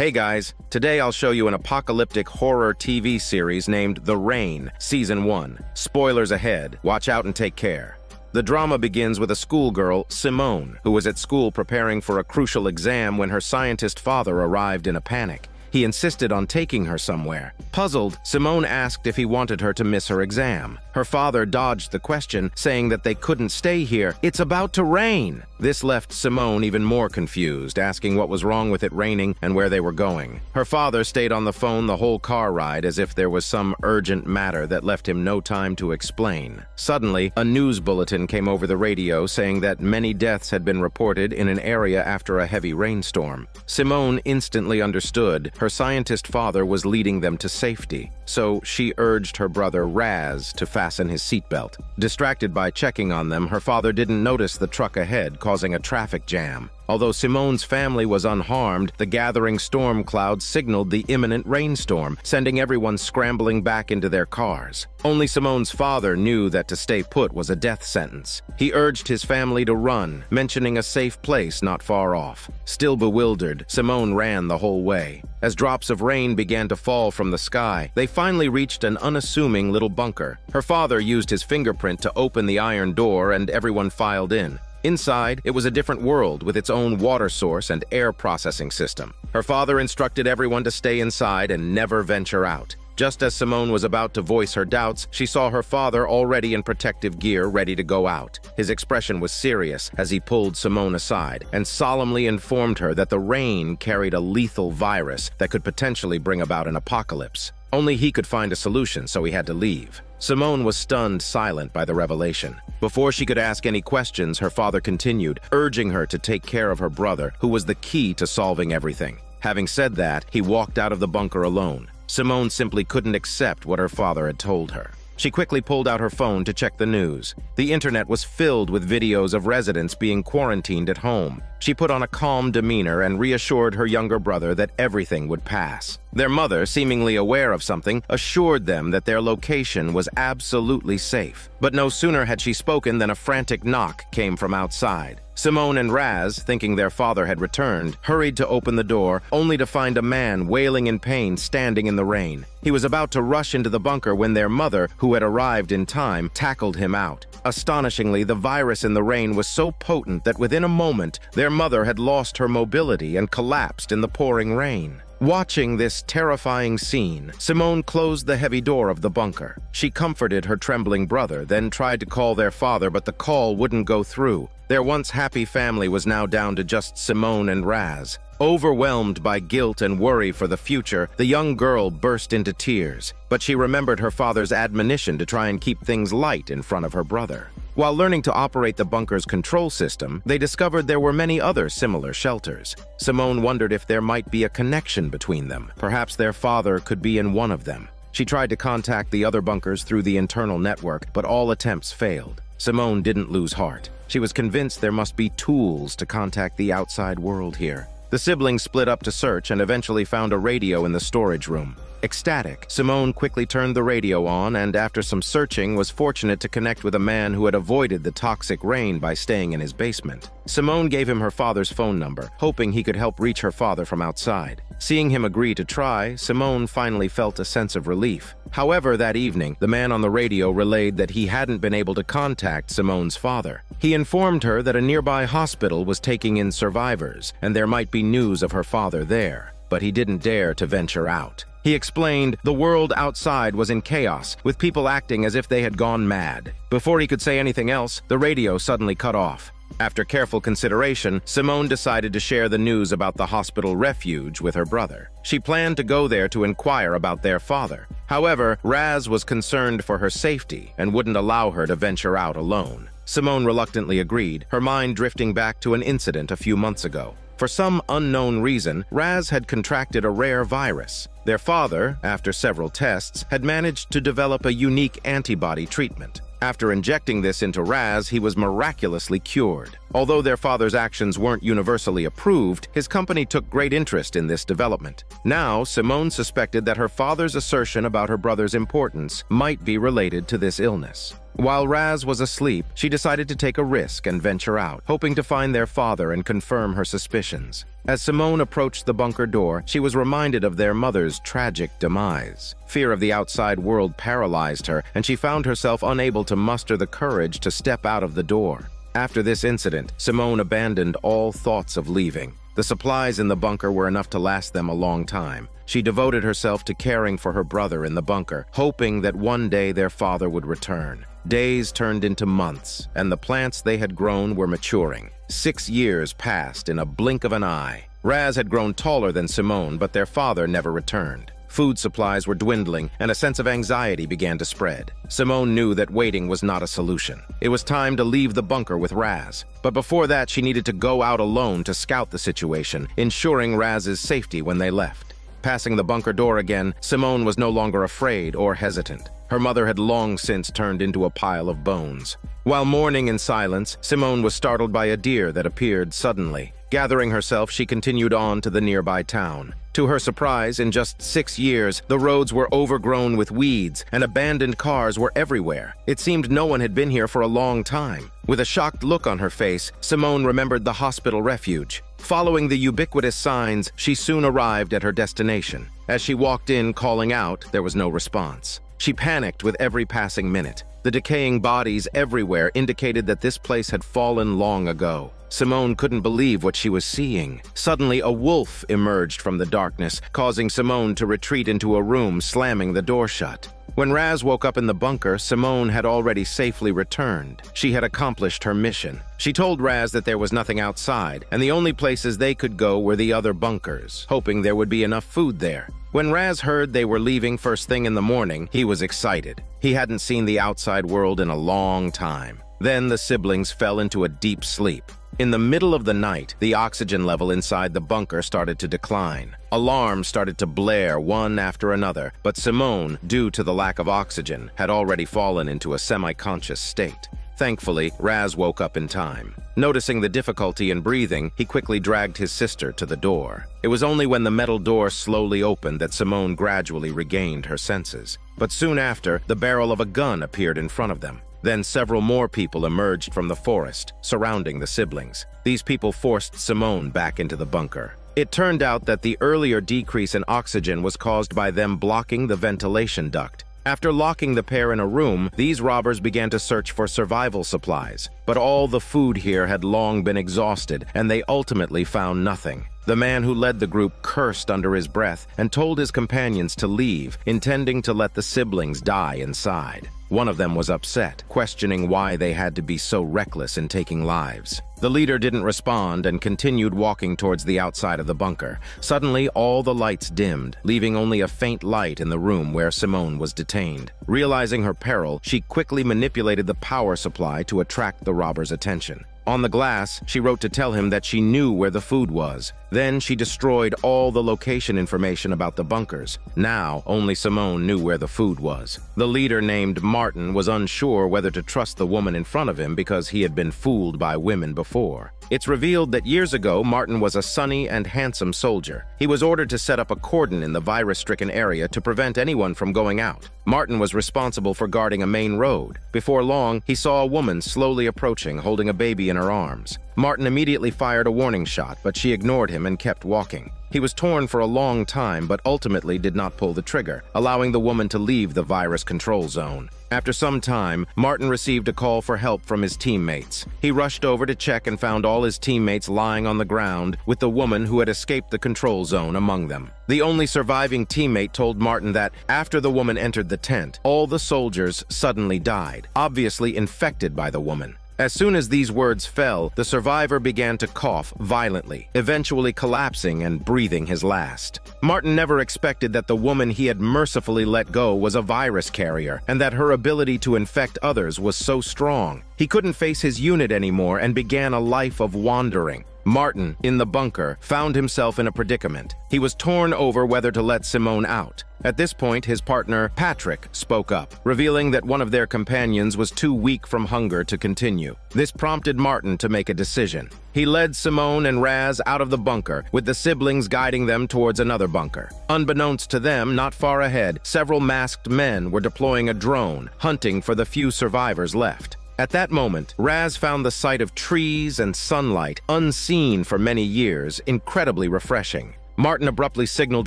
Hey guys, today I'll show you an apocalyptic horror TV series named The Rain, Season 1. Spoilers ahead, watch out and take care. The drama begins with a schoolgirl, Simone, who was at school preparing for a crucial exam when her scientist father arrived in a panic. He insisted on taking her somewhere. Puzzled, Simone asked if he wanted her to miss her exam. Her father dodged the question, saying that they couldn't stay here. It's about to rain! This left Simone even more confused, asking what was wrong with it raining and where they were going. Her father stayed on the phone the whole car ride as if there was some urgent matter that left him no time to explain. Suddenly, a news bulletin came over the radio saying that many deaths had been reported in an area after a heavy rainstorm. Simone instantly understood her scientist father was leading them to safety, so she urged her brother Raz to fasten his seatbelt. Distracted by checking on them, her father didn't notice the truck ahead, causing a traffic jam. Although Simone's family was unharmed, the gathering storm clouds signaled the imminent rainstorm, sending everyone scrambling back into their cars. Only Simone's father knew that to stay put was a death sentence. He urged his family to run, mentioning a safe place not far off. Still bewildered, Simone ran the whole way. As drops of rain began to fall from the sky, they finally reached an unassuming little bunker. Her father used his fingerprint to open the iron door and everyone filed in. Inside, it was a different world with its own water source and air processing system. Her father instructed everyone to stay inside and never venture out. Just as Simone was about to voice her doubts, she saw her father already in protective gear ready to go out. His expression was serious as he pulled Simone aside and solemnly informed her that the rain carried a lethal virus that could potentially bring about an apocalypse. Only he could find a solution, so he had to leave. Simone was stunned silent by the revelation. Before she could ask any questions, her father continued, urging her to take care of her brother, who was the key to solving everything. Having said that, he walked out of the bunker alone. Simone simply couldn't accept what her father had told her. She quickly pulled out her phone to check the news. The internet was filled with videos of residents being quarantined at home. She put on a calm demeanor and reassured her younger brother that everything would pass. Their mother, seemingly aware of something, assured them that their location was absolutely safe. But no sooner had she spoken than a frantic knock came from outside. Simone and Raz, thinking their father had returned, hurried to open the door, only to find a man wailing in pain standing in the rain. He was about to rush into the bunker when their mother, who had arrived in time, tackled him out. Astonishingly, the virus in the rain was so potent that within a moment, their mother had lost her mobility and collapsed in the pouring rain. Watching this terrifying scene, Simone closed the heavy door of the bunker. She comforted her trembling brother, then tried to call their father, but the call wouldn't go through. Their once happy family was now down to just Simone and Raz. Overwhelmed by guilt and worry for the future, the young girl burst into tears, but she remembered her father's admonition to try and keep things light in front of her brother. While learning to operate the bunker's control system, they discovered there were many other similar shelters. Simone wondered if there might be a connection between them. Perhaps their father could be in one of them. She tried to contact the other bunkers through the internal network, but all attempts failed. Simone didn't lose heart. She was convinced there must be tools to contact the outside world here. The siblings split up to search and eventually found a radio in the storage room. Ecstatic, Simone quickly turned the radio on and after some searching was fortunate to connect with a man who had avoided the toxic rain by staying in his basement. Simone gave him her father's phone number, hoping he could help reach her father from outside. Seeing him agree to try, Simone finally felt a sense of relief. However, that evening, the man on the radio relayed that he hadn't been able to contact Simone's father. He informed her that a nearby hospital was taking in survivors, and there might be news of her father there, but he didn't dare to venture out. He explained the world outside was in chaos, with people acting as if they had gone mad. Before he could say anything else, the radio suddenly cut off. After careful consideration, Simone decided to share the news about the hospital refuge with her brother. She planned to go there to inquire about their father. However, Raz was concerned for her safety and wouldn't allow her to venture out alone. Simone reluctantly agreed, her mind drifting back to an incident a few months ago. For some unknown reason, Raz had contracted a rare virus. Their father, after several tests, had managed to develop a unique antibody treatment. After injecting this into Raz, he was miraculously cured. Although their father's actions weren't universally approved, his company took great interest in this development. Now, Simone suspected that her father's assertion about her brother's importance might be related to this illness. While Raz was asleep, she decided to take a risk and venture out, hoping to find their father and confirm her suspicions. As Simone approached the bunker door, she was reminded of their mother's tragic demise. Fear of the outside world paralyzed her, and she found herself unable to muster the courage to step out of the door. After this incident, Simone abandoned all thoughts of leaving. The supplies in the bunker were enough to last them a long time. She devoted herself to caring for her brother in the bunker, hoping that one day their father would return. Days turned into months, and the plants they had grown were maturing. Six years passed in a blink of an eye. Raz had grown taller than Simone, but their father never returned. Food supplies were dwindling, and a sense of anxiety began to spread. Simone knew that waiting was not a solution. It was time to leave the bunker with Raz. But before that, she needed to go out alone to scout the situation, ensuring Raz's safety when they left. Passing the bunker door again, Simone was no longer afraid or hesitant. Her mother had long since turned into a pile of bones. While mourning in silence, Simone was startled by a deer that appeared suddenly. Gathering herself, she continued on to the nearby town. To her surprise, in just six years, the roads were overgrown with weeds, and abandoned cars were everywhere. It seemed no one had been here for a long time. With a shocked look on her face, Simone remembered the hospital refuge. Following the ubiquitous signs, she soon arrived at her destination. As she walked in calling out, there was no response. She panicked with every passing minute. The decaying bodies everywhere indicated that this place had fallen long ago. Simone couldn't believe what she was seeing. Suddenly, a wolf emerged from the darkness, causing Simone to retreat into a room, slamming the door shut. When Raz woke up in the bunker, Simone had already safely returned. She had accomplished her mission. She told Raz that there was nothing outside, and the only places they could go were the other bunkers, hoping there would be enough food there. When Raz heard they were leaving first thing in the morning, he was excited. He hadn't seen the outside world in a long time. Then the siblings fell into a deep sleep. In the middle of the night, the oxygen level inside the bunker started to decline. Alarms started to blare one after another, but Simone, due to the lack of oxygen, had already fallen into a semi-conscious state. Thankfully, Raz woke up in time. Noticing the difficulty in breathing, he quickly dragged his sister to the door. It was only when the metal door slowly opened that Simone gradually regained her senses. But soon after, the barrel of a gun appeared in front of them. Then several more people emerged from the forest, surrounding the siblings. These people forced Simone back into the bunker. It turned out that the earlier decrease in oxygen was caused by them blocking the ventilation duct. After locking the pair in a room, these robbers began to search for survival supplies. But all the food here had long been exhausted, and they ultimately found nothing. The man who led the group cursed under his breath and told his companions to leave, intending to let the siblings die inside. One of them was upset, questioning why they had to be so reckless in taking lives. The leader didn't respond and continued walking towards the outside of the bunker. Suddenly, all the lights dimmed, leaving only a faint light in the room where Simone was detained. Realizing her peril, she quickly manipulated the power supply to attract the robber's attention. On the glass, she wrote to tell him that she knew where the food was. Then she destroyed all the location information about the bunkers. Now, only Simone knew where the food was. The leader named Martin was unsure whether to trust the woman in front of him because he had been fooled by women before. It's revealed that years ago, Martin was a sunny and handsome soldier. He was ordered to set up a cordon in the virus-stricken area to prevent anyone from going out. Martin was responsible for guarding a main road. Before long, he saw a woman slowly approaching, holding a baby in her arms. Martin immediately fired a warning shot, but she ignored him and kept walking. He was torn for a long time, but ultimately did not pull the trigger, allowing the woman to leave the virus control zone. After some time, Martin received a call for help from his teammates. He rushed over to check and found all his teammates lying on the ground, with the woman who had escaped the control zone among them. The only surviving teammate told Martin that after the woman entered the tent, all the soldiers suddenly died, obviously infected by the woman. As soon as these words fell, the survivor began to cough violently, eventually collapsing and breathing his last. Martin never expected that the woman he had mercifully let go was a virus carrier, and that her ability to infect others was so strong. He couldn't face his unit anymore and began a life of wandering. Martin, in the bunker, found himself in a predicament. He was torn over whether to let Simone out. At this point, his partner, Patrick, spoke up, revealing that one of their companions was too weak from hunger to continue. This prompted Martin to make a decision. He led Simone and Raz out of the bunker, with the siblings guiding them towards another bunker. Unbeknownst to them, not far ahead, several masked men were deploying a drone, hunting for the few survivors left. At that moment, Raz found the sight of trees and sunlight, unseen for many years, incredibly refreshing. Martin abruptly signaled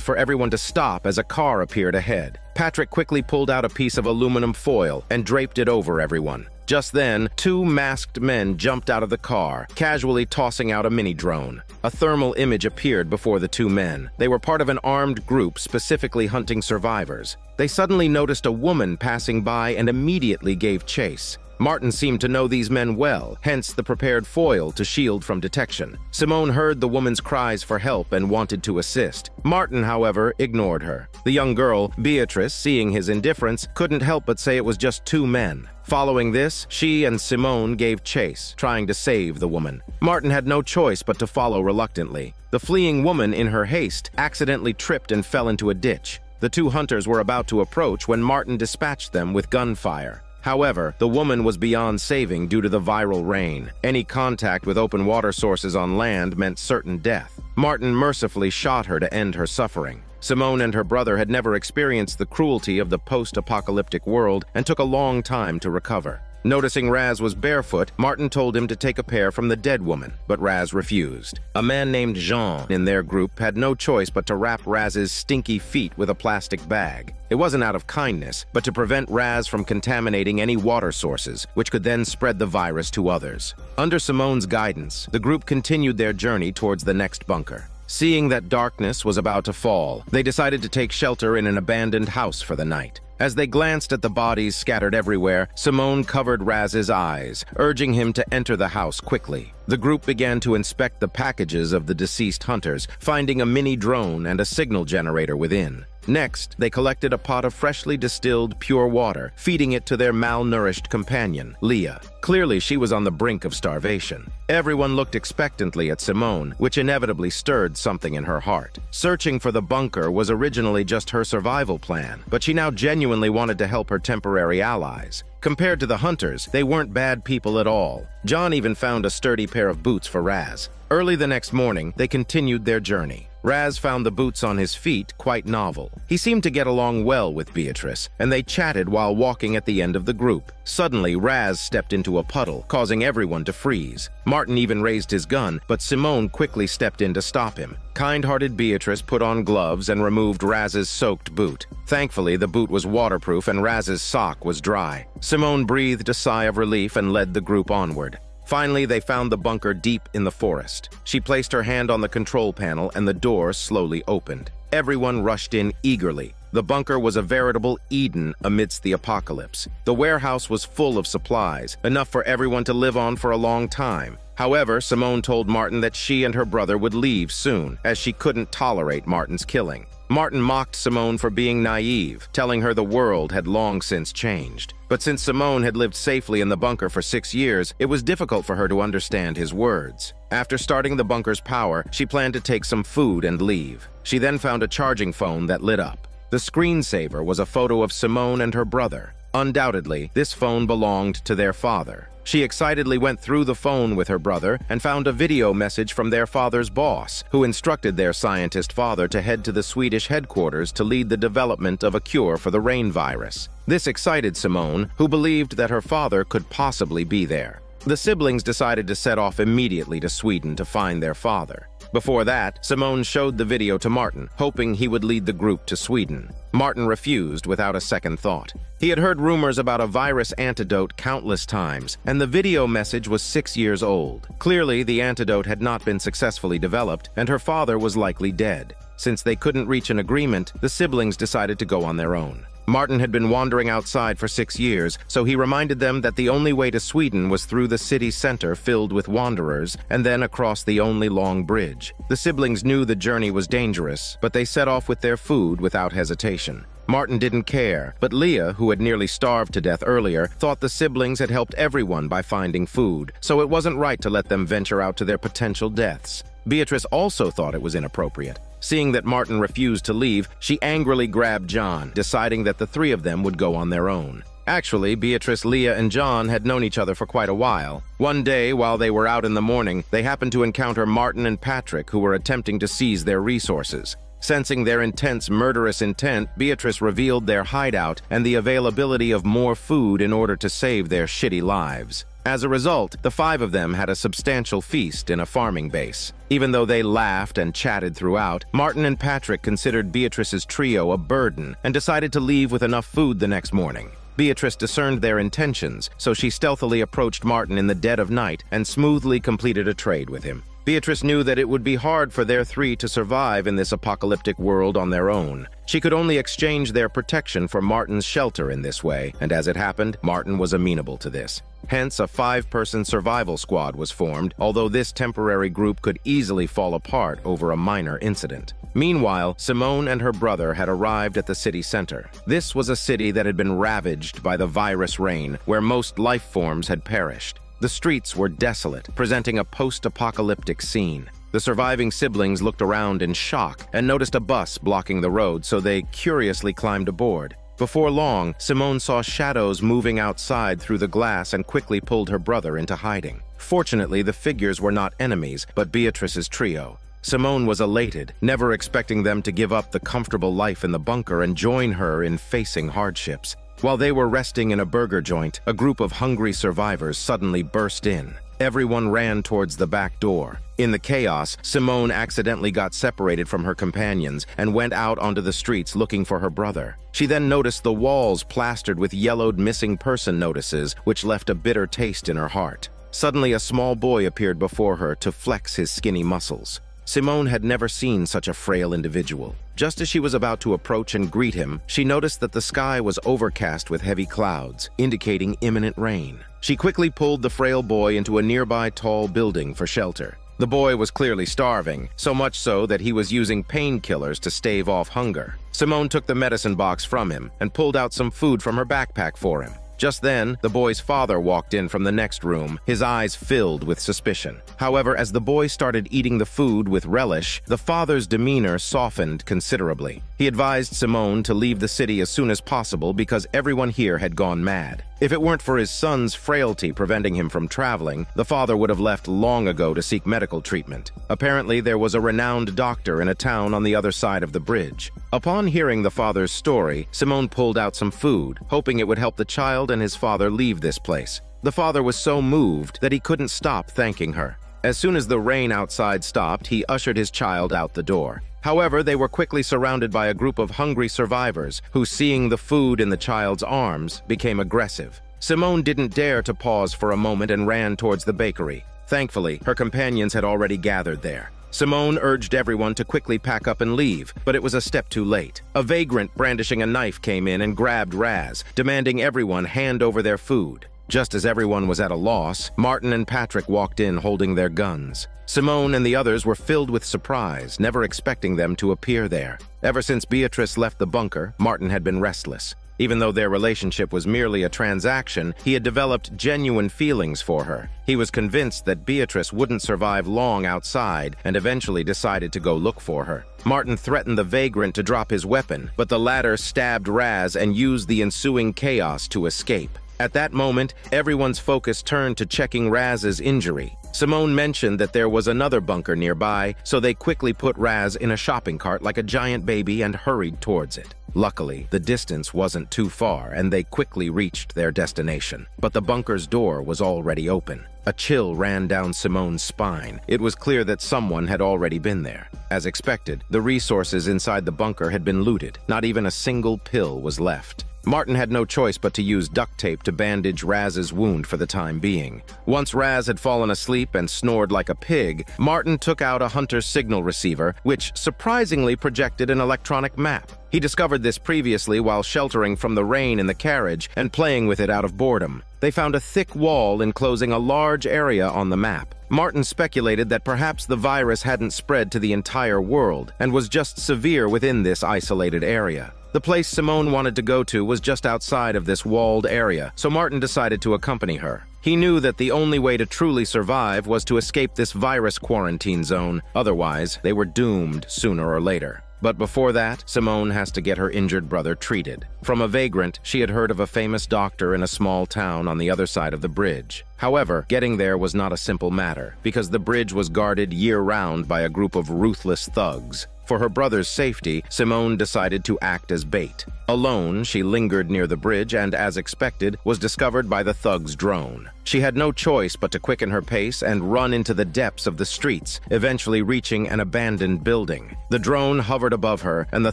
for everyone to stop as a car appeared ahead. Patrick quickly pulled out a piece of aluminum foil and draped it over everyone. Just then, two masked men jumped out of the car, casually tossing out a mini-drone. A thermal image appeared before the two men. They were part of an armed group specifically hunting survivors. They suddenly noticed a woman passing by and immediately gave chase. Martin seemed to know these men well, hence the prepared foil to shield from detection. Simone heard the woman's cries for help and wanted to assist. Martin, however, ignored her. The young girl, Beatrice, seeing his indifference, couldn't help but say it was just two men. Following this, she and Simone gave chase, trying to save the woman. Martin had no choice but to follow reluctantly. The fleeing woman, in her haste, accidentally tripped and fell into a ditch. The two hunters were about to approach when Martin dispatched them with gunfire. However, the woman was beyond saving due to the viral rain. Any contact with open water sources on land meant certain death. Martin mercifully shot her to end her suffering. Simone and her brother had never experienced the cruelty of the post-apocalyptic world and took a long time to recover. Noticing Raz was barefoot, Martin told him to take a pair from the dead woman, but Raz refused. A man named Jean in their group had no choice but to wrap Raz's stinky feet with a plastic bag. It wasn't out of kindness, but to prevent Raz from contaminating any water sources, which could then spread the virus to others. Under Simone's guidance, the group continued their journey towards the next bunker. Seeing that darkness was about to fall, they decided to take shelter in an abandoned house for the night. As they glanced at the bodies scattered everywhere, Simone covered Raz's eyes, urging him to enter the house quickly. The group began to inspect the packages of the deceased hunters, finding a mini drone and a signal generator within. Next, they collected a pot of freshly distilled pure water, feeding it to their malnourished companion, Leah. Clearly, she was on the brink of starvation. Everyone looked expectantly at Simone, which inevitably stirred something in her heart. Searching for the bunker was originally just her survival plan, but she now genuinely wanted to help her temporary allies. Compared to the hunters, they weren't bad people at all. Jean even found a sturdy pair of boots for Raz. Early the next morning, they continued their journey. Raz found the boots on his feet quite novel. He seemed to get along well with Beatrice, and they chatted while walking at the end of the group. Suddenly, Raz stepped into a puddle, causing everyone to freeze. Martin even raised his gun, but Simone quickly stepped in to stop him. Kind-hearted Beatrice put on gloves and removed Raz's soaked boot. Thankfully, the boot was waterproof and Raz's sock was dry. Simone breathed a sigh of relief and led the group onward. Finally, they found the bunker deep in the forest. She placed her hand on the control panel and the door slowly opened. Everyone rushed in eagerly. The bunker was a veritable Eden amidst the apocalypse. The warehouse was full of supplies, enough for everyone to live on for a long time. However, Simone told Martin that she and her brother would leave soon, as she couldn't tolerate Martin's killing. Martin mocked Simone for being naive, telling her the world had long since changed. But since Simone had lived safely in the bunker for six years, it was difficult for her to understand his words. After starting the bunker's power, she planned to take some food and leave. She then found a charging phone that lit up. The screensaver was a photo of Simone and her brother. Undoubtedly, this phone belonged to their father. She excitedly went through the phone with her brother and found a video message from their father's boss, who instructed their scientist father to head to the Swedish headquarters to lead the development of a cure for the rain virus. This excited Simone, who believed that her father could possibly be there. The siblings decided to set off immediately to Sweden to find their father. Before that, Simone showed the video to Martin, hoping he would lead the group to Sweden. Martin refused without a second thought. He had heard rumors about a virus antidote countless times, and the video message was six years old. Clearly, the antidote had not been successfully developed, and her father was likely dead. Since they couldn't reach an agreement, the siblings decided to go on their own. Martin had been wandering outside for six years, so he reminded them that the only way to Sweden was through the city center filled with wanderers, and then across the only long bridge. The siblings knew the journey was dangerous, but they set off with their food without hesitation. Martin didn't care, but Leah, who had nearly starved to death earlier, thought the siblings had helped everyone by finding food, so it wasn't right to let them venture out to their potential deaths. Beatrice also thought it was inappropriate. Seeing that Martin refused to leave, she angrily grabbed Jean, deciding that the three of them would go on their own. Actually, Beatrice, Leah, and Jean had known each other for quite a while. One day, while they were out in the morning, they happened to encounter Martin and Patrick, who were attempting to seize their resources. Sensing their intense murderous intent, Beatrice revealed their hideout and the availability of more food in order to save their shitty lives. As a result, the five of them had a substantial feast in a farming base. Even though they laughed and chatted throughout, Martin and Patrick considered Beatrice's trio a burden and decided to leave with enough food the next morning. Beatrice discerned their intentions, so she stealthily approached Martin in the dead of night and smoothly completed a trade with him. Beatrice knew that it would be hard for their three to survive in this apocalyptic world on their own. She could only exchange their protection for Martin's shelter in this way, and as it happened, Martin was amenable to this. Hence, a five-person survival squad was formed, although this temporary group could easily fall apart over a minor incident. Meanwhile, Simone and her brother had arrived at the city center. This was a city that had been ravaged by the virus rain, where most life forms had perished. The streets were desolate, presenting a post-apocalyptic scene. The surviving siblings looked around in shock and noticed a bus blocking the road, so they curiously climbed aboard. Before long, Simone saw shadows moving outside through the glass and quickly pulled her brother into hiding. Fortunately, the figures were not enemies, but Beatrice's trio. Simone was elated, never expecting them to give up the comfortable life in the bunker and join her in facing hardships. While they were resting in a burger joint, a group of hungry survivors suddenly burst in. Everyone ran towards the back door. In the chaos, Simone accidentally got separated from her companions and went out onto the streets looking for her brother. She then noticed the walls plastered with yellowed missing person notices, which left a bitter taste in her heart. Suddenly, a small boy appeared before her to flex his skinny muscles. Simone had never seen such a frail individual. Just as she was about to approach and greet him, she noticed that the sky was overcast with heavy clouds, indicating imminent rain. She quickly pulled the frail boy into a nearby tall building for shelter. The boy was clearly starving, so much so that he was using painkillers to stave off hunger. Simone took the medicine box from him and pulled out some food from her backpack for him. Just then, the boy's father walked in from the next room, his eyes filled with suspicion. However, as the boy started eating the food with relish, the father's demeanor softened considerably. He advised Simone to leave the city as soon as possible because everyone here had gone mad. If it weren't for his son's frailty preventing him from traveling, the father would have left long ago to seek medical treatment. Apparently, there was a renowned doctor in a town on the other side of the bridge. Upon hearing the father's story, Simone pulled out some food, hoping it would help the child and his father leave this place. The father was so moved that he couldn't stop thanking her. As soon as the rain outside stopped, he ushered his child out the door. However, they were quickly surrounded by a group of hungry survivors who, seeing the food in the child's arms, became aggressive. Simone didn't dare to pause for a moment and ran towards the bakery. Thankfully, her companions had already gathered there. Simone urged everyone to quickly pack up and leave, but it was a step too late. A vagrant brandishing a knife came in and grabbed Raz, demanding everyone hand over their food. Just as everyone was at a loss, Martin and Patrick walked in holding their guns. Simone and the others were filled with surprise, never expecting them to appear there. Ever since Beatrice left the bunker, Martin had been restless. Even though their relationship was merely a transaction, he had developed genuine feelings for her. He was convinced that Beatrice wouldn't survive long outside and eventually decided to go look for her. Martin threatened the vagrant to drop his weapon, but the latter stabbed Raz and used the ensuing chaos to escape. At that moment, everyone's focus turned to checking Raz's injury. Simone mentioned that there was another bunker nearby, so they quickly put Raz in a shopping cart like a giant baby and hurried towards it. Luckily, the distance wasn't too far and they quickly reached their destination. But the bunker's door was already open. A chill ran down Simone's spine. It was clear that someone had already been there. As expected, the resources inside the bunker had been looted. Not even a single pill was left. Martin had no choice but to use duct tape to bandage Raz's wound for the time being. Once Raz had fallen asleep and snored like a pig, Martin took out a hunter's signal receiver, which surprisingly projected an electronic map. He discovered this previously while sheltering from the rain in the carriage and playing with it out of boredom. They found a thick wall enclosing a large area on the map. Martin speculated that perhaps the virus hadn't spread to the entire world and was just severe within this isolated area. The place Simone wanted to go to was just outside of this walled area, so Martin decided to accompany her. He knew that the only way to truly survive was to escape this virus quarantine zone, otherwise, they were doomed sooner or later. But before that, Simone has to get her injured brother treated. From a vagrant, she had heard of a famous doctor in a small town on the other side of the bridge. However, getting there was not a simple matter, because the bridge was guarded year-round by a group of ruthless thugs. For her brother's safety, Simone decided to act as bait. Alone, she lingered near the bridge and, as expected, was discovered by the thug's drone. She had no choice but to quicken her pace and run into the depths of the streets, eventually reaching an abandoned building. The drone hovered above her, and the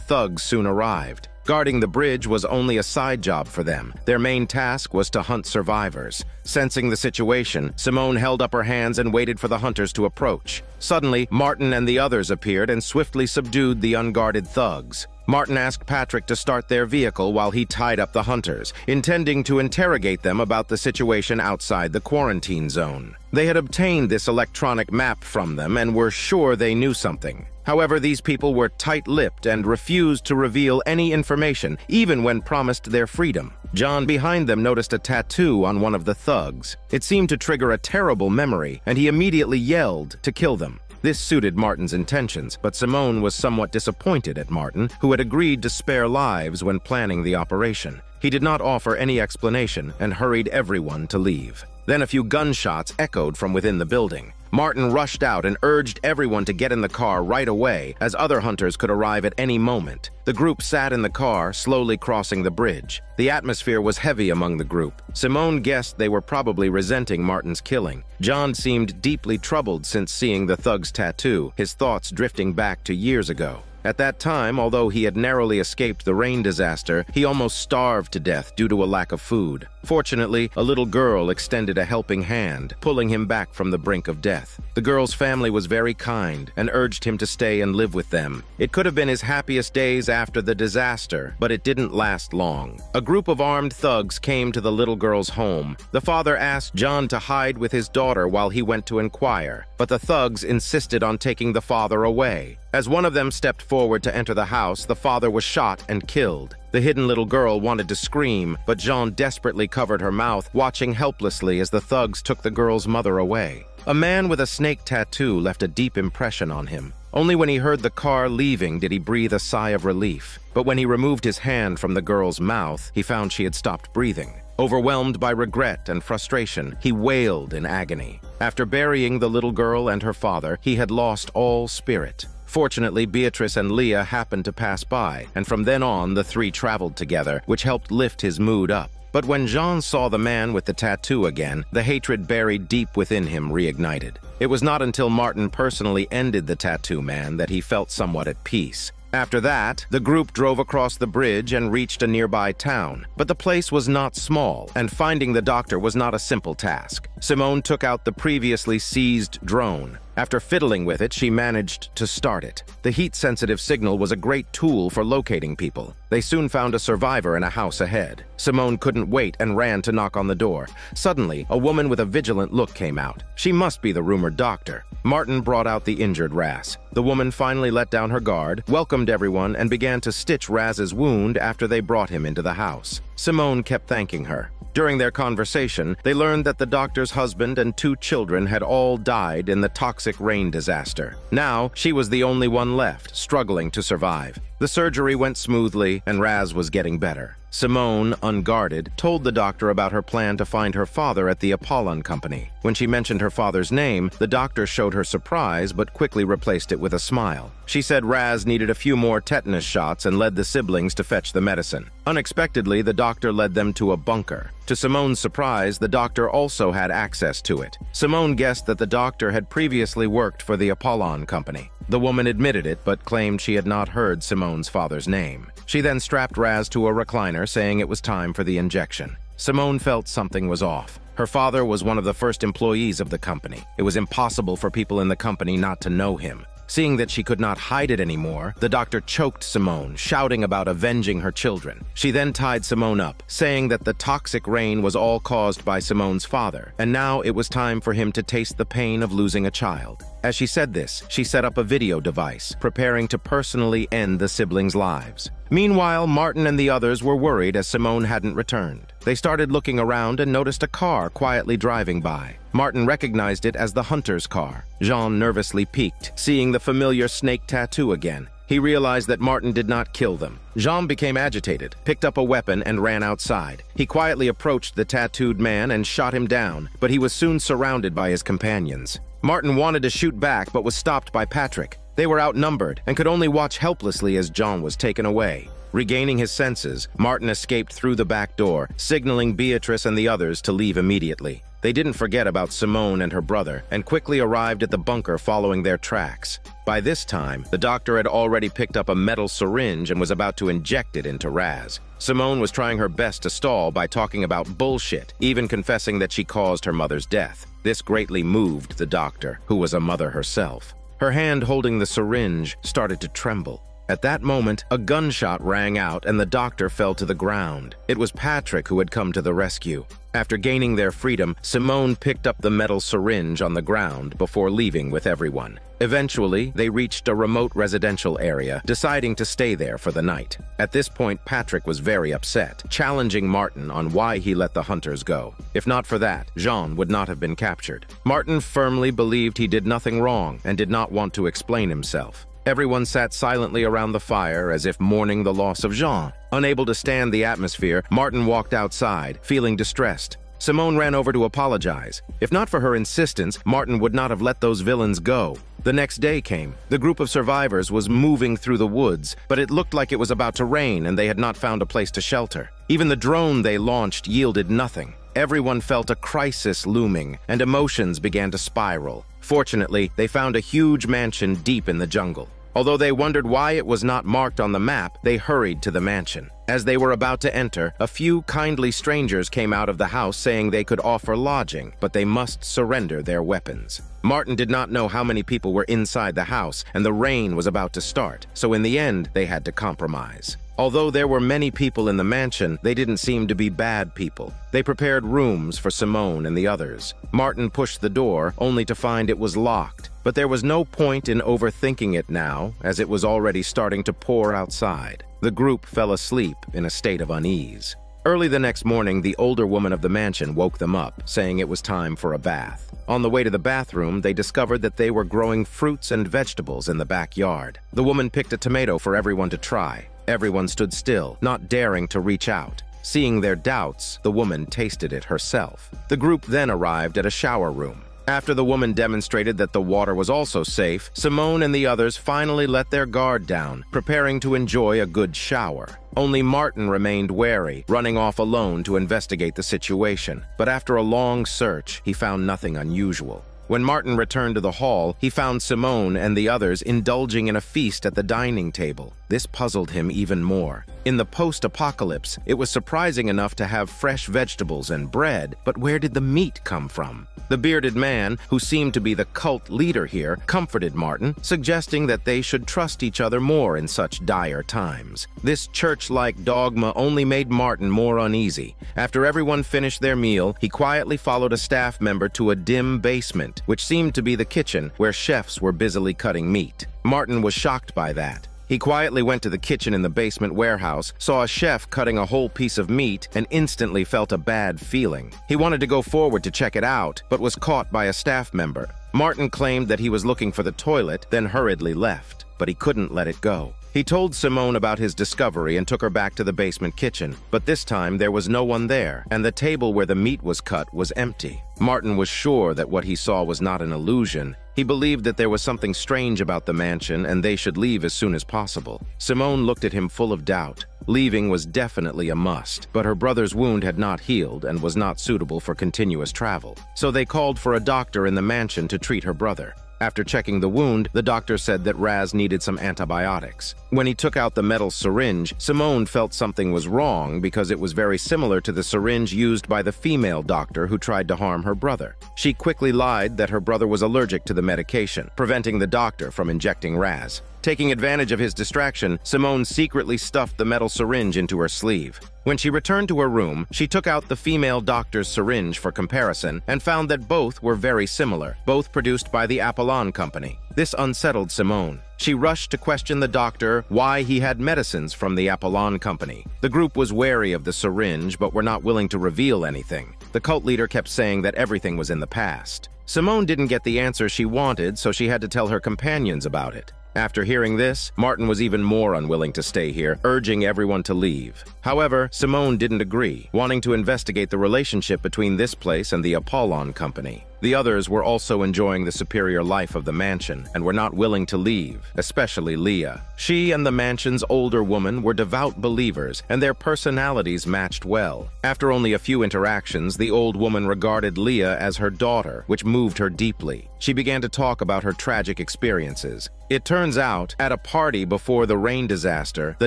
thugs soon arrived. Guarding the bridge was only a side job for them. Their main task was to hunt survivors. Sensing the situation, Simone held up her hands and waited for the hunters to approach. Suddenly, Martin and the others appeared and swiftly subdued the unguarded thugs. Martin asked Patrick to start their vehicle while he tied up the hunters, intending to interrogate them about the situation outside the quarantine zone. They had obtained this electronic map from them and were sure they knew something. However, these people were tight-lipped and refused to reveal any information, even when promised their freedom. Jean behind them noticed a tattoo on one of the thugs. It seemed to trigger a terrible memory, and he immediately yelled to kill them. This suited Martin's intentions, but Simone was somewhat disappointed at Martin, who had agreed to spare lives when planning the operation. He did not offer any explanation and hurried everyone to leave. Then a few gunshots echoed from within the building. Martin rushed out and urged everyone to get in the car right away, as other hunters could arrive at any moment. The group sat in the car, slowly crossing the bridge. The atmosphere was heavy among the group. Simone guessed they were probably resenting Martin's killing. Jean seemed deeply troubled since seeing the thug's tattoo, his thoughts drifting back to years ago. At that time, although he had narrowly escaped the rain disaster, he almost starved to death due to a lack of food. Fortunately, a little girl extended a helping hand, pulling him back from the brink of death. The girl's family was very kind and urged him to stay and live with them. It could have been his happiest days after the disaster, but it didn't last long. A group of armed thugs came to the little girl's home. The father asked Jean to hide with his daughter while he went to inquire, but the thugs insisted on taking the father away. As one of them stepped forward to enter the house, the father was shot and killed. The hidden little girl wanted to scream, but Jean desperately covered her mouth, watching helplessly as the thugs took the girl's mother away. A man with a snake tattoo left a deep impression on him. Only when he heard the car leaving did he breathe a sigh of relief. But when he removed his hand from the girl's mouth, he found she had stopped breathing. Overwhelmed by regret and frustration, he wailed in agony. After burying the little girl and her father, he had lost all spirit. Fortunately, Beatrice and Leah happened to pass by, and from then on the three traveled together, which helped lift his mood up. But when Jean saw the man with the tattoo again, the hatred buried deep within him reignited. It was not until Martin personally ended the tattoo man that he felt somewhat at peace. After that, the group drove across the bridge and reached a nearby town. But the place was not small, and finding the doctor was not a simple task. Simone took out the previously seized drone, after fiddling with it, she managed to start it. The heat-sensitive signal was a great tool for locating people. They soon found a survivor in a house ahead. Simone couldn't wait and ran to knock on the door. Suddenly, a woman with a vigilant look came out. She must be the rumored doctor. Martin brought out the injured Raz. The woman finally let down her guard, welcomed everyone, and began to stitch Raz's wound after they brought him into the house. Simone kept thanking her. During their conversation, they learned that the doctor's husband and two children had all died in the toxic rain disaster. Now, she was the only one left, struggling to survive. The surgery went smoothly, and Raz was getting better. Simone, unguarded, told the doctor about her plan to find her father at the Apollon Company. When she mentioned her father's name, the doctor showed her surprise but quickly replaced it with a smile. She said Raz needed a few more tetanus shots and led the siblings to fetch the medicine. Unexpectedly, the doctor led them to a bunker. To Simone's surprise, the doctor also had access to it. Simone guessed that the doctor had previously worked for the Apollon Company. The woman admitted it, but claimed she had not heard Simone's father's name. She then strapped Raz to a recliner, saying it was time for the injection. Simone felt something was off. Her father was one of the first employees of the company. It was impossible for people in the company not to know him. Seeing that she could not hide it anymore, the doctor choked Simone, shouting about avenging her children. She then tied Simone up, saying that the toxic rain was all caused by Simone's father, and now it was time for him to taste the pain of losing a child. As she said this, she set up a video device, preparing to personally end the siblings' lives. Meanwhile, Martin and the others were worried as Simone hadn't returned. They started looking around and noticed a car quietly driving by. Martin recognized it as the hunter's car. Jean nervously peeked, seeing the familiar snake tattoo again. He realized that Martin did not kill them. Jean became agitated, picked up a weapon, and ran outside. He quietly approached the tattooed man and shot him down, but he was soon surrounded by his companions. Martin wanted to shoot back but was stopped by Patrick. They were outnumbered and could only watch helplessly as Jean was taken away. Regaining his senses, Martin escaped through the back door, signaling Beatrice and the others to leave immediately. They didn't forget about Simone and her brother and quickly arrived at the bunker following their tracks. By this time, the doctor had already picked up a metal syringe and was about to inject it into Raz. Simone was trying her best to stall by talking about bullshit, even confessing that she caused her mother's death. This greatly moved the doctor, who was a mother herself. Her hand holding the syringe started to tremble. At that moment, a gunshot rang out and the doctor fell to the ground. It was Patrick who had come to the rescue. After gaining their freedom, Simone picked up the metal syringe on the ground before leaving with everyone. Eventually, they reached a remote residential area, deciding to stay there for the night. At this point, Patrick was very upset, challenging Martin on why he let the hunters go. If not for that, Jean would not have been captured. Martin firmly believed he did nothing wrong and did not want to explain himself. Everyone sat silently around the fire as if mourning the loss of Jean. Unable to stand the atmosphere, Martin walked outside, feeling distressed. Simone ran over to apologize. If not for her insistence, Martin would not have let those villains go. The next day came. The group of survivors was moving through the woods, but it looked like it was about to rain and they had not found a place to shelter. Even the drone they launched yielded nothing. Everyone felt a crisis looming, and emotions began to spiral. Fortunately, they found a huge mansion deep in the jungle. Although they wondered why it was not marked on the map, they hurried to the mansion. As they were about to enter, a few kindly strangers came out of the house saying they could offer lodging, but they must surrender their weapons. Martin did not know how many people were inside the house, and the rain was about to start, so in the end, they had to compromise. Although there were many people in the mansion, they didn't seem to be bad people. They prepared rooms for Simone and the others. Martin pushed the door, only to find it was locked. But there was no point in overthinking it now, as it was already starting to pour outside. The group fell asleep in a state of unease. Early the next morning, the older woman of the mansion woke them up, saying it was time for a bath. On the way to the bathroom, they discovered that they were growing fruits and vegetables in the backyard. The woman picked a tomato for everyone to try. Everyone stood still, not daring to reach out. Seeing their doubts, the woman tasted it herself. The group then arrived at a shower room. After the woman demonstrated that the water was also safe, Simone and the others finally let their guard down, preparing to enjoy a good shower. Only Martin remained wary, running off alone to investigate the situation. But after a long search, he found nothing unusual. When Martin returned to the hall, he found Simone and the others indulging in a feast at the dining table. This puzzled him even more. In the post-apocalypse, it was surprising enough to have fresh vegetables and bread, but where did the meat come from? The bearded man, who seemed to be the cult leader here, comforted Martin, suggesting that they should trust each other more in such dire times. This church-like dogma only made Martin more uneasy. After everyone finished their meal, he quietly followed a staff member to a dim basement, which seemed to be the kitchen where chefs were busily cutting meat. Martin was shocked by that. He quietly went to the kitchen in the basement warehouse, saw a chef cutting a whole piece of meat, and instantly felt a bad feeling. He wanted to go forward to check it out, but was caught by a staff member. Martin claimed that he was looking for the toilet, then hurriedly left, but he couldn't let it go. He told Simone about his discovery and took her back to the basement kitchen, but this time there was no one there, and the table where the meat was cut was empty. Martin was sure that what he saw was not an illusion. He believed that there was something strange about the mansion and they should leave as soon as possible. Simone looked at him full of doubt. Leaving was definitely a must, but her brother's wound had not healed and was not suitable for continuous travel. So they called for a doctor in the mansion to treat her brother. After checking the wound, the doctor said that Raz needed some antibiotics. When he took out the metal syringe, Simone felt something was wrong because it was very similar to the syringe used by the female doctor who tried to harm her brother. She quickly lied that her brother was allergic to the medication, preventing the doctor from injecting Raz. Taking advantage of his distraction, Simone secretly stuffed the metal syringe into her sleeve. When she returned to her room, she took out the female doctor's syringe for comparison and found that both were very similar, both produced by the Apollon Company. This unsettled Simone. She rushed to question the doctor why he had medicines from the Apollon Company. The group was wary of the syringe but were not willing to reveal anything. The cult leader kept saying that everything was in the past. Simone didn't get the answer she wanted, so she had to tell her companions about it. After hearing this, Martin was even more unwilling to stay here, urging everyone to leave. However, Simone didn't agree, wanting to investigate the relationship between this place and the Apollon Company. The others were also enjoying the superior life of the mansion and were not willing to leave, especially Leah. She and the mansion's older woman were devout believers, and their personalities matched well. After only a few interactions, the old woman regarded Leah as her daughter, which moved her deeply. She began to talk about her tragic experiences. It turns out, at a party before the rain disaster, the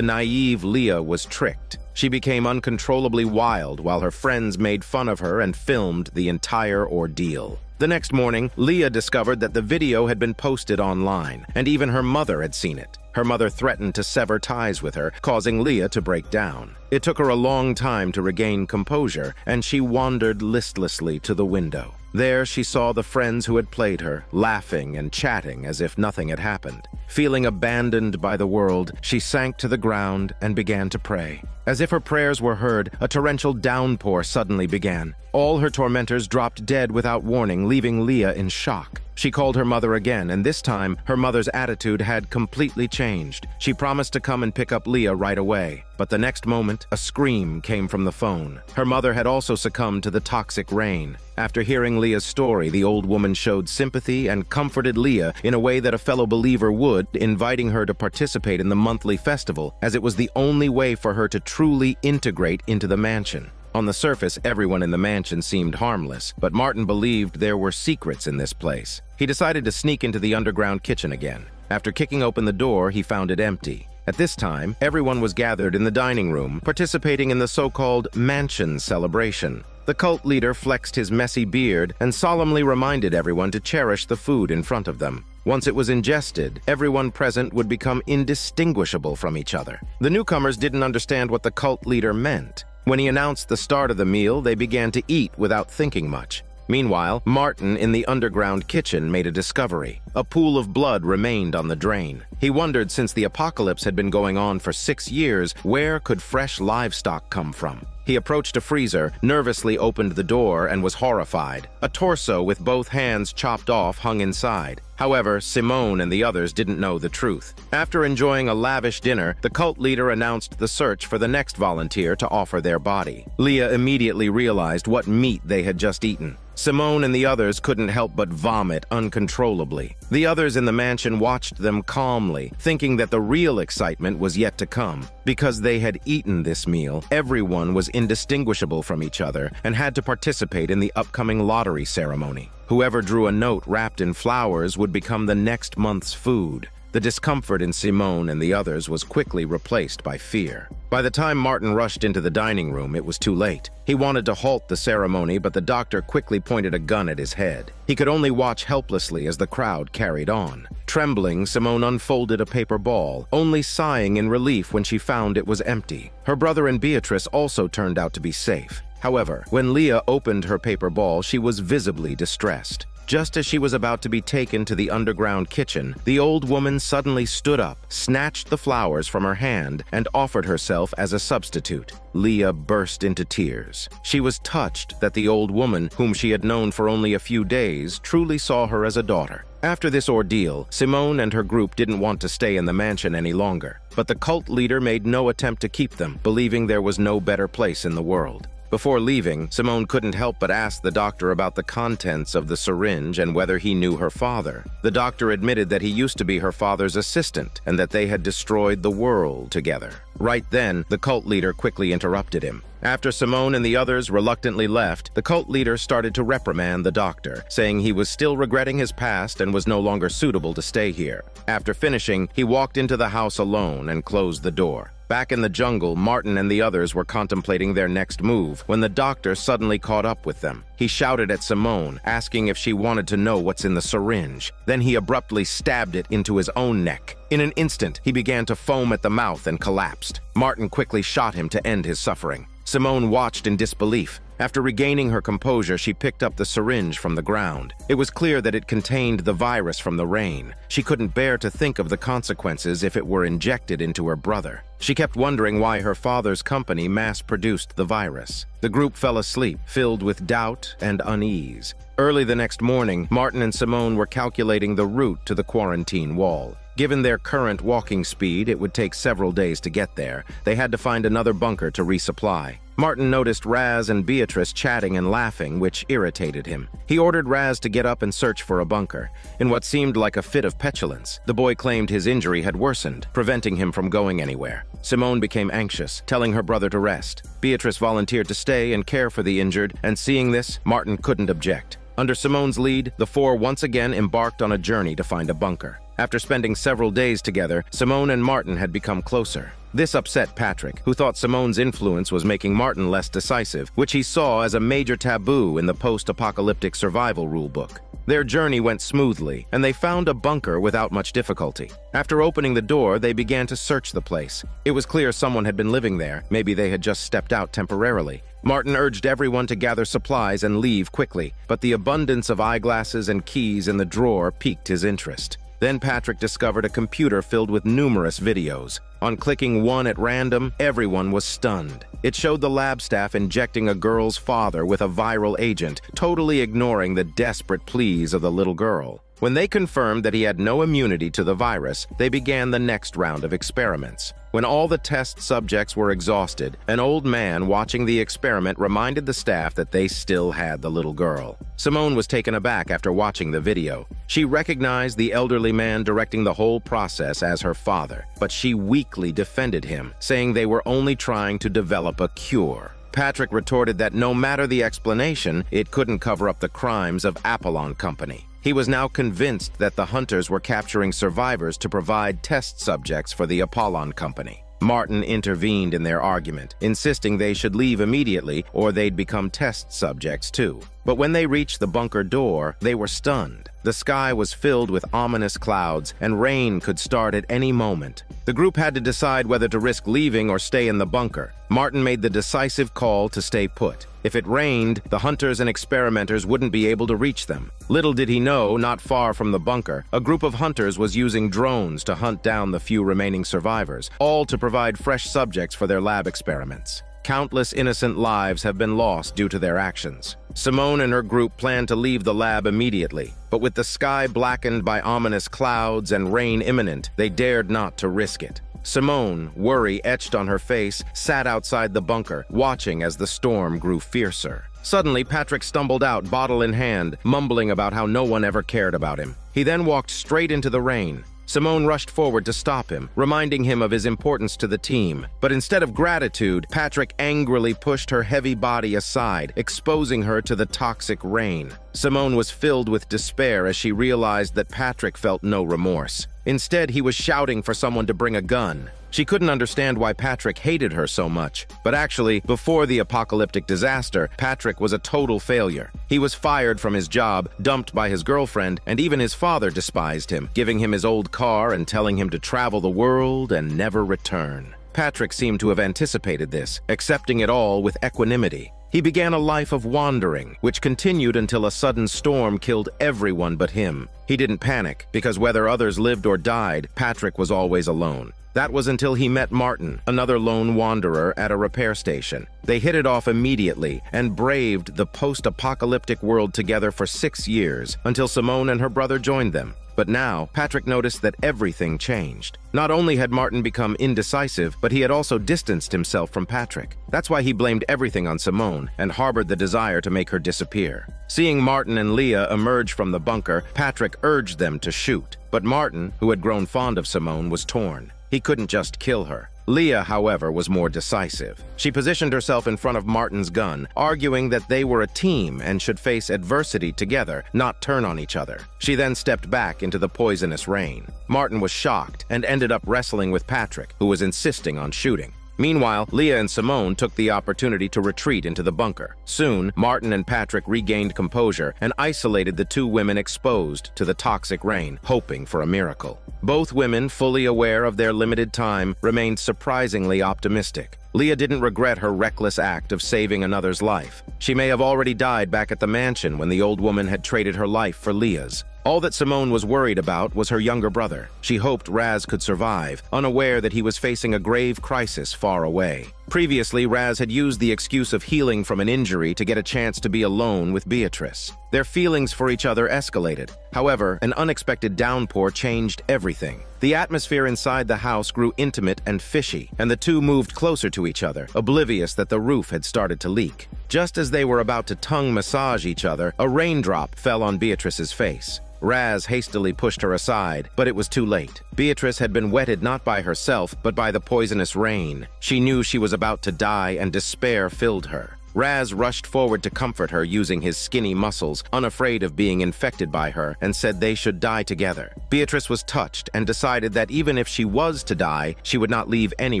naive Leah was tricked. She became uncontrollably wild while her friends made fun of her and filmed the entire ordeal. The next morning, Leah discovered that the video had been posted online, and even her mother had seen it. Her mother threatened to sever ties with her, causing Leah to break down. It took her a long time to regain composure, and she wandered listlessly to the window. There she saw the friends who had played her, laughing and chatting as if nothing had happened. Feeling abandoned by the world, she sank to the ground and began to pray. As if her prayers were heard, a torrential downpour suddenly began. All her tormentors dropped dead without warning, leaving Leah in shock. She called her mother again, and this time, her mother's attitude had completely changed. She promised to come and pick up Leah right away. But the next moment, a scream came from the phone. Her mother had also succumbed to the toxic rain. After hearing Leah's story, the old woman showed sympathy and comforted Leah in a way that a fellow believer would, inviting her to participate in the monthly festival, as it was the only way for her to truly integrate into the mansion. On the surface, everyone in the mansion seemed harmless, but Martin believed there were secrets in this place. He decided to sneak into the underground kitchen again. After kicking open the door, he found it empty. At this time, everyone was gathered in the dining room, participating in the so-called mansion celebration. The cult leader flexed his messy beard and solemnly reminded everyone to cherish the food in front of them. Once it was ingested, everyone present would become indistinguishable from each other. The newcomers didn't understand what the cult leader meant. When he announced the start of the meal, they began to eat without thinking much. Meanwhile, Martin in the underground kitchen made a discovery. A pool of blood remained on the drain. He wondered since the apocalypse had been going on for six years, where could fresh livestock come from? He approached a freezer, nervously opened the door, and was horrified. A torso with both hands chopped off hung inside. However, Simone and the others didn't know the truth. After enjoying a lavish dinner, the cult leader announced the search for the next volunteer to offer their body. Leah immediately realized what meat they had just eaten. Simone and the others couldn't help but vomit uncontrollably. The others in the mansion watched them calmly, thinking that the real excitement was yet to come. Because they had eaten this meal, everyone was indistinguishable from each other and had to participate in the upcoming lottery ceremony. Whoever drew a note wrapped in flowers would become the next month's food. The discomfort in Simone and the others was quickly replaced by fear. By the time Martin rushed into the dining room, it was too late. He wanted to halt the ceremony, but the doctor quickly pointed a gun at his head. He could only watch helplessly as the crowd carried on. Trembling, Simone unfolded a paper ball, only sighing in relief when she found it was empty. Her brother and Beatrice also turned out to be safe. However, when Leah opened her paper ball, she was visibly distressed. Just as she was about to be taken to the underground kitchen, the old woman suddenly stood up, snatched the flowers from her hand, and offered herself as a substitute. Leah burst into tears. She was touched that the old woman, whom she had known for only a few days, truly saw her as a daughter. After this ordeal, Simone and her group didn't want to stay in the mansion any longer, but the cult leader made no attempt to keep them, believing there was no better place in the world. Before leaving, Simone couldn't help but ask the doctor about the contents of the syringe and whether he knew her father. The doctor admitted that he used to be her father's assistant and that they had destroyed the world together. Right then, the cult leader quickly interrupted him. After Simone and the others reluctantly left, the cult leader started to reprimand the doctor, saying he was still regretting his past and was no longer suitable to stay here. After finishing, he walked into the house alone and closed the door. Back in the jungle, Martin and the others were contemplating their next move when the doctor suddenly caught up with them. He shouted at Simone, asking if she wanted to know what's in the syringe. Then he abruptly stabbed it into his own neck. In an instant, he began to foam at the mouth and collapsed. Martin quickly shot him to end his suffering. Simone watched in disbelief. After regaining her composure, she picked up the syringe from the ground. It was clear that it contained the virus from the rain. She couldn't bear to think of the consequences if it were injected into her brother. She kept wondering why her father's company mass-produced the virus. The group fell asleep, filled with doubt and unease. Early the next morning, Martin and Simone were calculating the route to the quarantine wall. Given their current walking speed, it would take several days to get there. They had to find another bunker to resupply. Martin noticed Raz and Beatrice chatting and laughing, which irritated him. He ordered Raz to get up and search for a bunker. In what seemed like a fit of petulance, the boy claimed his injury had worsened, preventing him from going anywhere. Simone became anxious, telling her brother to rest. Beatrice volunteered to stay and care for the injured, and seeing this, Martin couldn't object. Under Simone's lead, the four once again embarked on a journey to find a bunker. After spending several days together, Simone and Martin had become closer. This upset Patrick, who thought Simone's influence was making Martin less decisive, which he saw as a major taboo in the post-apocalyptic survival rulebook. Their journey went smoothly, and they found a bunker without much difficulty. After opening the door, they began to search the place. It was clear someone had been living there, maybe they had just stepped out temporarily. Martin urged everyone to gather supplies and leave quickly, but the abundance of eyeglasses and keys in the drawer piqued his interest. Then Patrick discovered a computer filled with numerous videos. On clicking one at random, everyone was stunned. It showed the lab staff injecting a girl's father with a viral agent, totally ignoring the desperate pleas of the little girl. When they confirmed that he had no immunity to the virus, they began the next round of experiments. When all the test subjects were exhausted, an old man watching the experiment reminded the staff that they still had the little girl. Simone was taken aback after watching the video. She recognized the elderly man directing the whole process as her father, but she weakly defended him, saying they were only trying to develop a cure. Patrick retorted that no matter the explanation, it couldn't cover up the crimes of Apollon Company. He was now convinced that the hunters were capturing survivors to provide test subjects for the Apollon Company. Martin intervened in their argument, insisting they should leave immediately or they'd become test subjects too. But when they reached the bunker door, they were stunned. The sky was filled with ominous clouds, and rain could start at any moment. The group had to decide whether to risk leaving or stay in the bunker. Martin made the decisive call to stay put. If it rained, the hunters and experimenters wouldn't be able to reach them. Little did he know, not far from the bunker, a group of hunters was using drones to hunt down the few remaining survivors, all to provide fresh subjects for their lab experiments. Countless innocent lives have been lost due to their actions. Simone and her group plan to leave the lab immediately, but with the sky blackened by ominous clouds and rain imminent, they dared not to risk it. Simone, worry etched on her face, sat outside the bunker, watching as the storm grew fiercer. Suddenly, Patrick stumbled out, bottle in hand, mumbling about how no one ever cared about him. He then walked straight into the rain. Simone rushed forward to stop him, reminding him of his importance to the team. But instead of gratitude, Patrick angrily pushed her heavy body aside, exposing her to the toxic rain. Simone was filled with despair as she realized that Patrick felt no remorse. Instead, he was shouting for someone to bring a gun. She couldn't understand why Patrick hated her so much. But actually, before the apocalyptic disaster, Patrick was a total failure. He was fired from his job, dumped by his girlfriend, and even his father despised him, giving him his old car and telling him to travel the world and never return. Patrick seemed to have anticipated this, accepting it all with equanimity. He began a life of wandering, which continued until a sudden storm killed everyone but him. He didn't panic, because whether others lived or died, Patrick was always alone. That was until he met Martin, another lone wanderer, at a repair station. They hit it off immediately and braved the post-apocalyptic world together for six years until Simone and her brother joined them. But now, Patrick noticed that everything changed. Not only had Martin become indecisive, but he had also distanced himself from Patrick. That's why he blamed everything on Simone and harbored the desire to make her disappear. Seeing Martin and Leah emerge from the bunker, Patrick urged them to shoot. But Martin, who had grown fond of Simone, was torn. He couldn't just kill her. Leah, however, was more decisive. She positioned herself in front of Martin's gun, arguing that they were a team and should face adversity together, not turn on each other. She then stepped back into the poisonous rain. Martin was shocked and ended up wrestling with Patrick, who was insisting on shooting. Meanwhile, Leah and Simone took the opportunity to retreat into the bunker. Soon, Martin and Patrick regained composure and isolated the two women exposed to the toxic rain, hoping for a miracle. Both women, fully aware of their limited time, remained surprisingly optimistic. Leah didn't regret her reckless act of saving another's life. She may have already died back at the mansion when the old woman had traded her life for Leah's. All that Simone was worried about was her younger brother. She hoped Raz could survive, unaware that he was facing a grave crisis far away. Previously, Raz had used the excuse of healing from an injury to get a chance to be alone with Beatrice. Their feelings for each other escalated. However, an unexpected downpour changed everything. The atmosphere inside the house grew intimate and fishy, and the two moved closer to each other, oblivious that the roof had started to leak. Just as they were about to tongue massage each other, a raindrop fell on Beatrice's face. Raz hastily pushed her aside, but it was too late. Beatrice had been wetted not by herself, but by the poisonous rain. She knew she was about to die, and despair filled her. Raz rushed forward to comfort her using his skinny muscles, unafraid of being infected by her, and said they should die together. Beatrice was touched and decided that even if she was to die, she would not leave any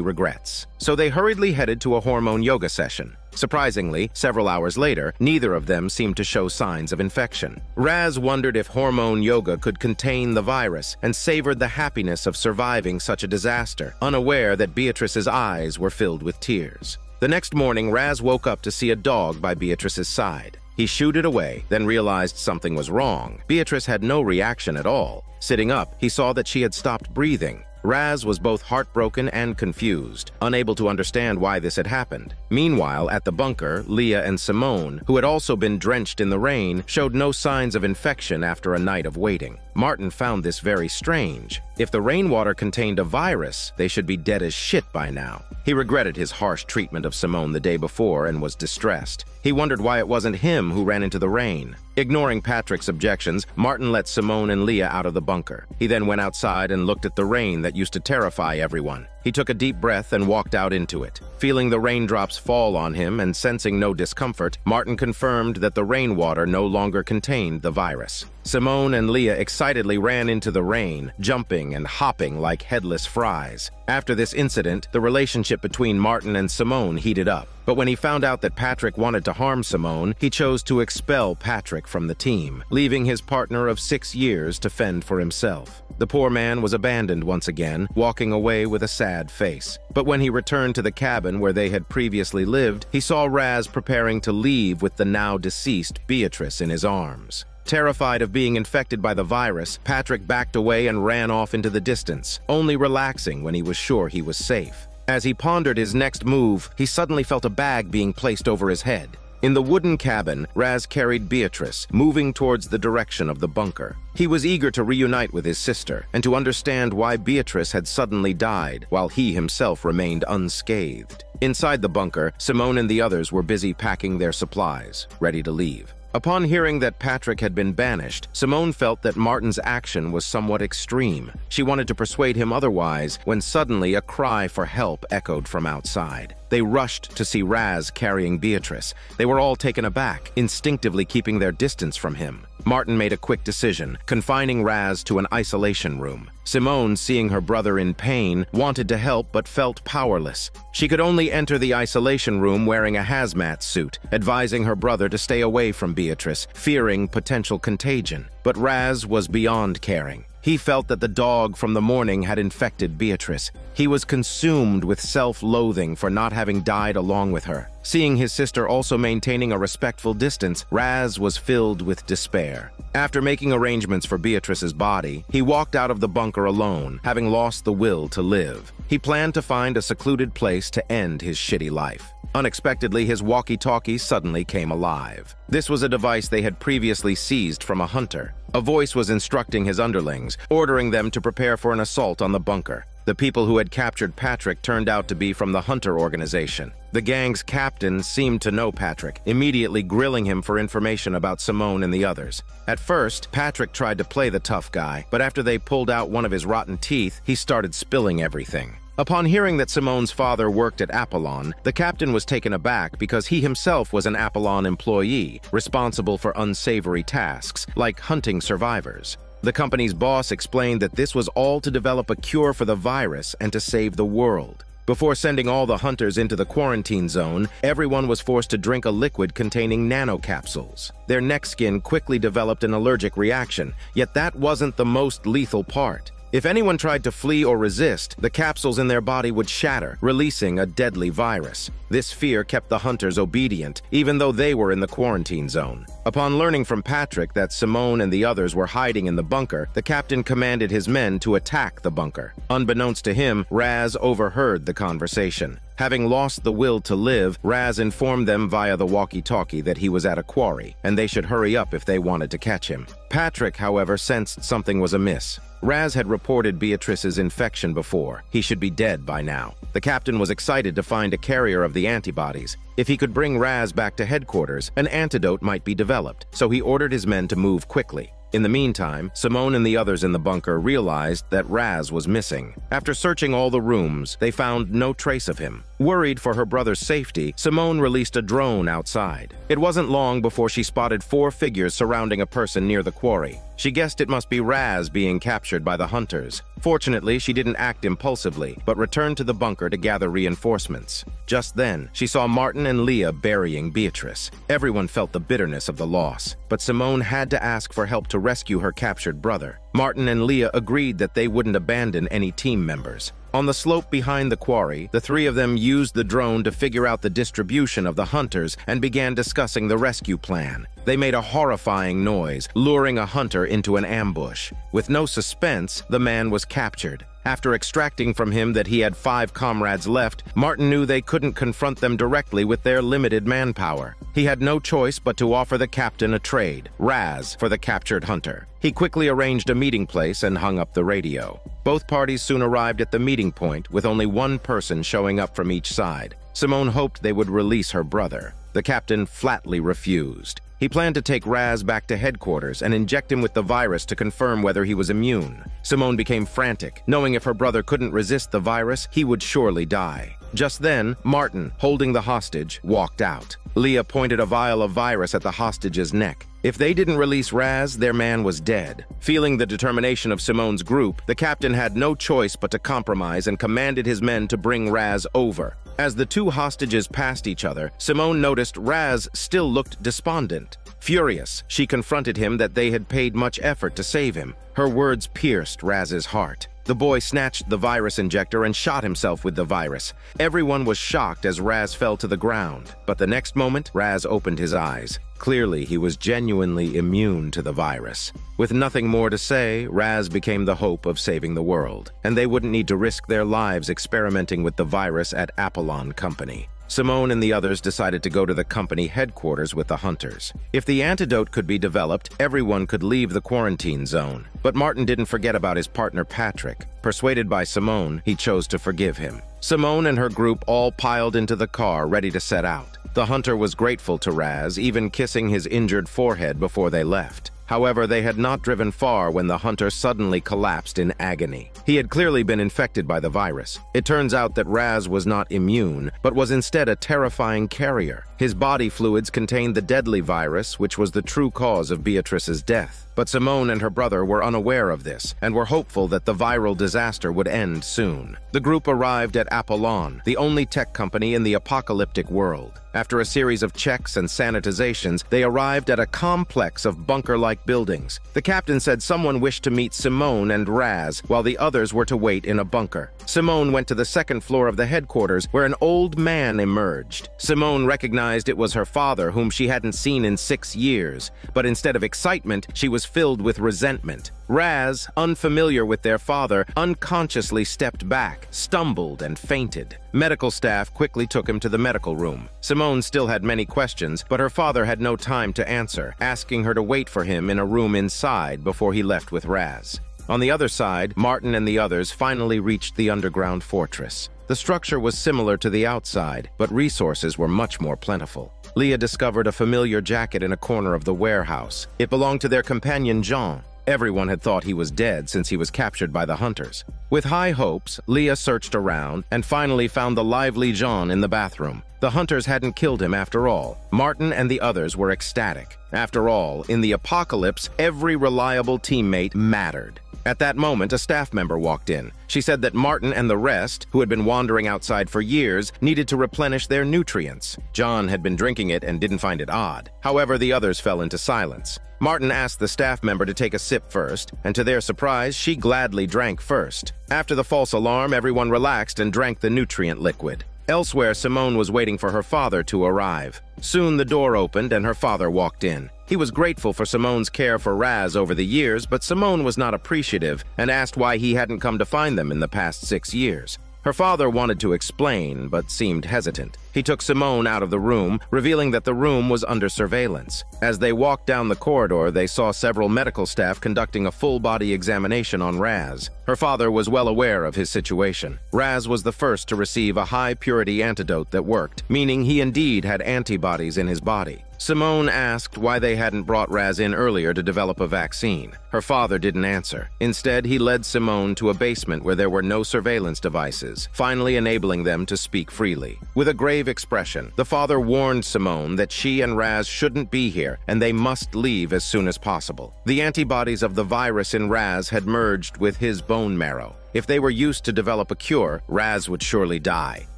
regrets. So they hurriedly headed to a hormone yoga session. Surprisingly, several hours later, neither of them seemed to show signs of infection. Raz wondered if hormone yoga could contain the virus and savored the happiness of surviving such a disaster, unaware that Beatrice's eyes were filled with tears. The next morning, Raz woke up to see a dog by Beatrice's side. He shooed it away, then realized something was wrong. Beatrice had no reaction at all. Sitting up, he saw that she had stopped breathing. Raz was both heartbroken and confused, unable to understand why this had happened. Meanwhile, at the bunker, Leah and Simone, who had also been drenched in the rain, showed no signs of infection after a night of waiting. Martin found this very strange. If the rainwater contained a virus, they should be dead as shit by now. He regretted his harsh treatment of Simone the day before and was distressed. He wondered why it wasn't him who ran into the rain. Ignoring Patrick's objections, Martin let Simone and Leah out of the bunker. He then went outside and looked at the rain that used to terrify everyone. He took a deep breath and walked out into it. Feeling the raindrops fall on him and sensing no discomfort, Martin confirmed that the rainwater no longer contained the virus. Simone and Leah excitedly ran into the rain, jumping and hopping like headless fries. After this incident, the relationship between Martin and Simone heated up. But when he found out that Patrick wanted to harm Simone, he chose to expel Patrick from the team, leaving his partner of six years to fend for himself. The poor man was abandoned once again, walking away with a sad face. But when he returned to the cabin where they had previously lived, he saw Raz preparing to leave with the now deceased Beatrice in his arms. Terrified of being infected by the virus, Patrick backed away and ran off into the distance, only relaxing when he was sure he was safe. As he pondered his next move, he suddenly felt a bag being placed over his head. In the wooden cabin, Raz carried Beatrice, moving towards the direction of the bunker. He was eager to reunite with his sister and to understand why Beatrice had suddenly died while he himself remained unscathed. Inside the bunker, Simone and the others were busy packing their supplies, ready to leave. Upon hearing that Patrick had been banished, Simone felt that Martin's action was somewhat extreme. She wanted to persuade him otherwise when suddenly a cry for help echoed from outside. They rushed to see Raz carrying Beatrice. They were all taken aback, instinctively keeping their distance from him. Martin made a quick decision, confining Raz to an isolation room. Simone, seeing her brother in pain, wanted to help but felt powerless. She could only enter the isolation room wearing a hazmat suit, advising her brother to stay away from Beatrice, fearing potential contagion. But Raz was beyond caring. He felt that the dog from the morning had infected Beatrice. He was consumed with self-loathing for not having died along with her. Seeing his sister also maintaining a respectful distance, Raz was filled with despair. After making arrangements for Beatrice's body, he walked out of the bunker alone, having lost the will to live. He planned to find a secluded place to end his shitty life. Unexpectedly, his walkie-talkie suddenly came alive. This was a device they had previously seized from a hunter. A voice was instructing his underlings, ordering them to prepare for an assault on the bunker. The people who had captured Patrick turned out to be from the Hunter organization. The gang's captain seemed to know Patrick, immediately grilling him for information about Simone and the others. At first, Patrick tried to play the tough guy, but after they pulled out one of his rotten teeth, he started spilling everything. Upon hearing that Simone's father worked at Apollon, the captain was taken aback because he himself was an Apollon employee, responsible for unsavory tasks, like hunting survivors. The company's boss explained that this was all to develop a cure for the virus and to save the world. Before sending all the hunters into the quarantine zone, everyone was forced to drink a liquid containing nanocapsules. Their neck skin quickly developed an allergic reaction, yet that wasn't the most lethal part. If anyone tried to flee or resist, the capsules in their body would shatter, releasing a deadly virus. This fear kept the hunters obedient, even though they were in the quarantine zone. Upon learning from Patrick that Simone and the others were hiding in the bunker, the captain commanded his men to attack the bunker. Unbeknownst to him, Raz overheard the conversation. Having lost the will to live, Raz informed them via the walkie-talkie that he was at a quarry, and they should hurry up if they wanted to catch him. Patrick, however, sensed something was amiss. Raz had reported Beatrice's infection before. He should be dead by now. The captain was excited to find a carrier of the antibodies. If he could bring Raz back to headquarters, an antidote might be developed, so he ordered his men to move quickly. In the meantime, Simone and the others in the bunker realized that Raz was missing. After searching all the rooms, they found no trace of him. Worried for her brother's safety, Simone released a drone outside. It wasn't long before she spotted four figures surrounding a person near the quarry. She guessed it must be Raz being captured by the hunters. Fortunately, she didn't act impulsively, but returned to the bunker to gather reinforcements. Just then, she saw Martin and Leah burying Beatrice. Everyone felt the bitterness of the loss, but Simone had to ask for help to rescue her captured brother. Martin and Leah agreed that they wouldn't abandon any team members. On the slope behind the quarry, the three of them used the drone to figure out the distribution of the hunters and began discussing the rescue plan. They made a horrifying noise, luring a hunter into an ambush. With no suspense, the man was captured. After extracting from him that he had five comrades left, Martin knew they couldn't confront them directly with their limited manpower. He had no choice but to offer the captain a trade, Raz, for the captured hunter. He quickly arranged a meeting place and hung up the radio. Both parties soon arrived at the meeting point, with only one person showing up from each side. Simone hoped they would release her brother. The captain flatly refused. He planned to take Raz back to headquarters and inject him with the virus to confirm whether he was immune. Simone became frantic, knowing if her brother couldn't resist the virus, he would surely die. Just then, Martin, holding the hostage, walked out. Leah pointed a vial of virus at the hostage's neck. If they didn't release Raz, their man was dead. Feeling the determination of Simone's group, the captain had no choice but to compromise and commanded his men to bring Raz over. As the two hostages passed each other, Simone noticed Raz still looked despondent. Furious, she confronted him that they had paid much effort to save him. Her words pierced Raz's heart. The boy snatched the virus injector and shot himself with the virus. Everyone was shocked as Raz fell to the ground, but the next moment, Raz opened his eyes. Clearly, he was genuinely immune to the virus. With nothing more to say, Raz became the hope of saving the world, and they wouldn't need to risk their lives experimenting with the virus at Apollon Company. Simone and the others decided to go to the company headquarters with the hunters. If the antidote could be developed, everyone could leave the quarantine zone. But Martin didn't forget about his partner Patrick. Persuaded by Simone, he chose to forgive him. Simone and her group all piled into the car, ready to set out. The hunter was grateful to Raz, even kissing his injured forehead before they left. However, they had not driven far when the hunter suddenly collapsed in agony. He had clearly been infected by the virus. It turns out that Raz was not immune, but was instead a terrifying carrier. His body fluids contained the deadly virus, which was the true cause of Beatrice's death. But Simone and her brother were unaware of this and were hopeful that the viral disaster would end soon. The group arrived at Apollon, the only tech company in the apocalyptic world. After a series of checks and sanitizations, they arrived at a complex of bunker-like buildings. The captain said someone wished to meet Simone and Raz, while the others were to wait in a bunker. Simone went to the second floor of the headquarters, where an old man emerged. Simone recognized it was her father, whom she hadn't seen in six years, but instead of excitement, she was filled with resentment. Raz, unfamiliar with their father, unconsciously stepped back, stumbled, and fainted. Medical staff quickly took him to the medical room. Simone still had many questions, but her father had no time to answer, asking her to wait for him in a room inside before he left with Raz. On the other side, Martin and the others finally reached the underground fortress. The structure was similar to the outside, but resources were much more plentiful. Leah discovered a familiar jacket in a corner of the warehouse. It belonged to their companion Jean. Everyone had thought he was dead since he was captured by the hunters. With high hopes, Leah searched around and finally found the lively Jean in the bathroom. The hunters hadn't killed him after all. Martin and the others were ecstatic. After all, in the apocalypse, every reliable teammate mattered. At that moment, a staff member walked in. She said that Martin and the rest, who had been wandering outside for years, needed to replenish their nutrients. Jean had been drinking it and didn't find it odd. However, the others fell into silence. Martin asked the staff member to take a sip first, and to their surprise, she gladly drank first. After the false alarm, everyone relaxed and drank the nutrient liquid. Elsewhere, Simone was waiting for her father to arrive. Soon the door opened and her father walked in. He was grateful for Simone's care for Raz over the years, but Simone was not appreciative and asked why he hadn't come to find them in the past six years. Her father wanted to explain, but seemed hesitant. He took Simone out of the room, revealing that the room was under surveillance. As they walked down the corridor, they saw several medical staff conducting a full-body examination on Raz. Her father was well aware of his situation. Raz was the first to receive a high-purity antidote that worked, meaning he indeed had antibodies in his body. Simone asked why they hadn't brought Raz in earlier to develop a vaccine. Her father didn't answer. Instead, he led Simone to a basement where there were no surveillance devices, finally enabling them to speak freely. With a grave expression, the father warned Simone that she and Raz shouldn't be here and they must leave as soon as possible. The antibodies of the virus in Raz had merged with his bone marrow. If they were used to develop a cure, Raz would surely die.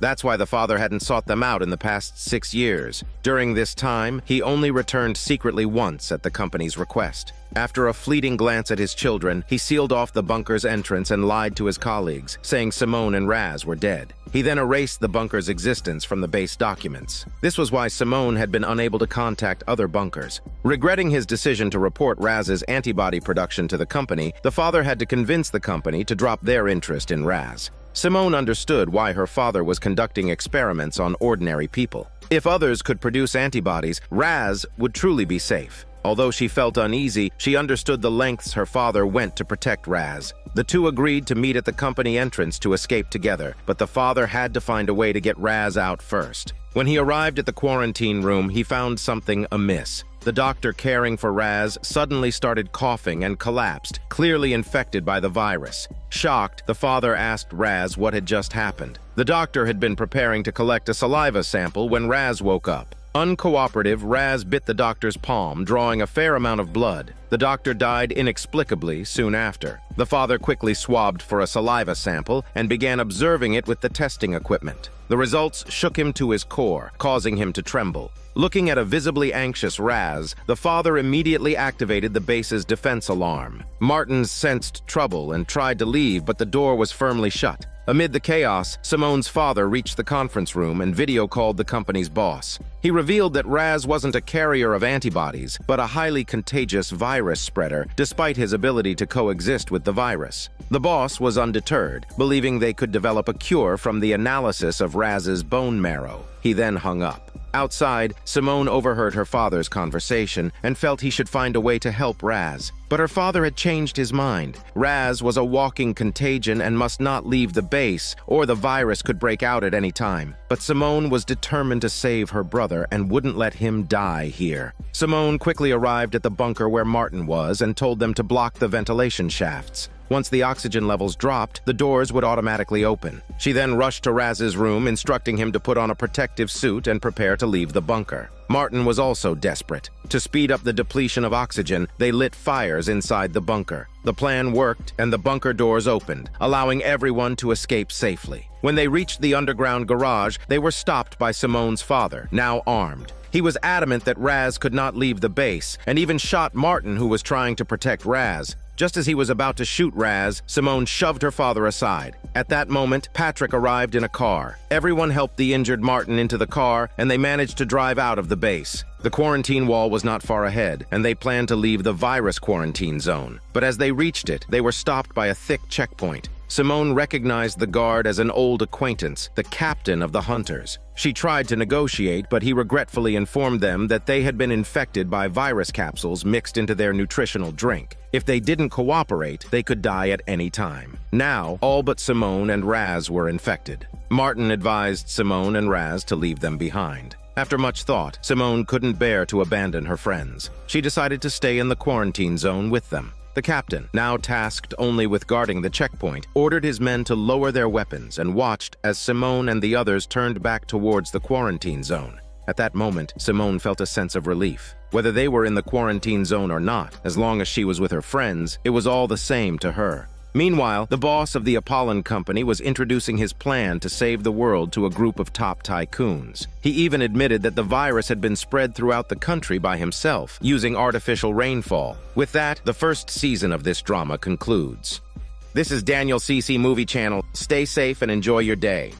That's why the father hadn't sought them out in the past six years. During this time, he only returned secretly once at the company's request. After a fleeting glance at his children, he sealed off the bunker's entrance and lied to his colleagues, saying Simone and Raz were dead. He then erased the bunker's existence from the base documents. This was why Simone had been unable to contact other bunkers. Regretting his decision to report Raz's antibody production to the company, the father had to convince the company to drop their interest in Raz. Simone understood why her father was conducting experiments on ordinary people. If others could produce antibodies, Raz would truly be safe. Although she felt uneasy, she understood the lengths her father went to protect Raz. The two agreed to meet at the company entrance to escape together, but the father had to find a way to get Raz out first. When he arrived at the quarantine room, he found something amiss. The doctor caring for Raz suddenly started coughing and collapsed, clearly infected by the virus. Shocked, the father asked Raz what had just happened. The doctor had been preparing to collect a saliva sample when Raz woke up. Uncooperative, Raz bit the doctor's palm, drawing a fair amount of blood. The doctor died inexplicably soon after. The father quickly swabbed for a saliva sample and began observing it with the testing equipment. The results shook him to his core, causing him to tremble. Looking at a visibly anxious Raz, the father immediately activated the base's defense alarm. Martin sensed trouble and tried to leave, but the door was firmly shut. Amid the chaos, Simone's father reached the conference room and video called the company's boss. He revealed that Raz wasn't a carrier of antibodies, but a highly contagious virus spreader, despite his ability to coexist with the virus. The boss was undeterred, believing they could develop a cure from the analysis of Raz's bone marrow. He then hung up. Outside, Simone overheard her father's conversation and felt he should find a way to help Raz. But her father had changed his mind. Raz was a walking contagion and must not leave the base, or the virus could break out at any time. But Simone was determined to save her brother and wouldn't let him die here. Simone quickly arrived at the bunker where Martin was and told them to block the ventilation shafts. Once the oxygen levels dropped, the doors would automatically open. She then rushed to Raz's room, instructing him to put on a protective suit and prepare to leave the bunker. Martin was also desperate. To speed up the depletion of oxygen, they lit fires inside the bunker. The plan worked, and the bunker doors opened, allowing everyone to escape safely. When they reached the underground garage, they were stopped by Simone's father, now armed. He was adamant that Raz could not leave the base, and even shot Martin, who was trying to protect Raz. Just as he was about to shoot Raz, Simone shoved her father aside. At that moment, Patrick arrived in a car. Everyone helped the injured Martin into the car, and they managed to drive out of the base. The quarantine wall was not far ahead, and they planned to leave the virus quarantine zone. But as they reached it, they were stopped by a thick checkpoint. Simone recognized the guard as an old acquaintance, the captain of the hunters. She tried to negotiate, but he regretfully informed them that they had been infected by virus capsules mixed into their nutritional drink. If they didn't cooperate, they could die at any time. Now, all but Simone and Raz were infected. Martin advised Simone and Raz to leave them behind. After much thought, Simone couldn't bear to abandon her friends. She decided to stay in the quarantine zone with them. The captain, now tasked only with guarding the checkpoint, ordered his men to lower their weapons and watched as Simone and the others turned back towards the quarantine zone. At that moment, Simone felt a sense of relief. Whether they were in the quarantine zone or not, as long as she was with her friends, it was all the same to her. Meanwhile, the boss of the Apollon Company was introducing his plan to save the world to a group of top tycoons. He even admitted that the virus had been spread throughout the country by himself, using artificial rainfall. With that, the first season of this drama concludes. This is Daniel CC Movie Channel. Stay safe and enjoy your day.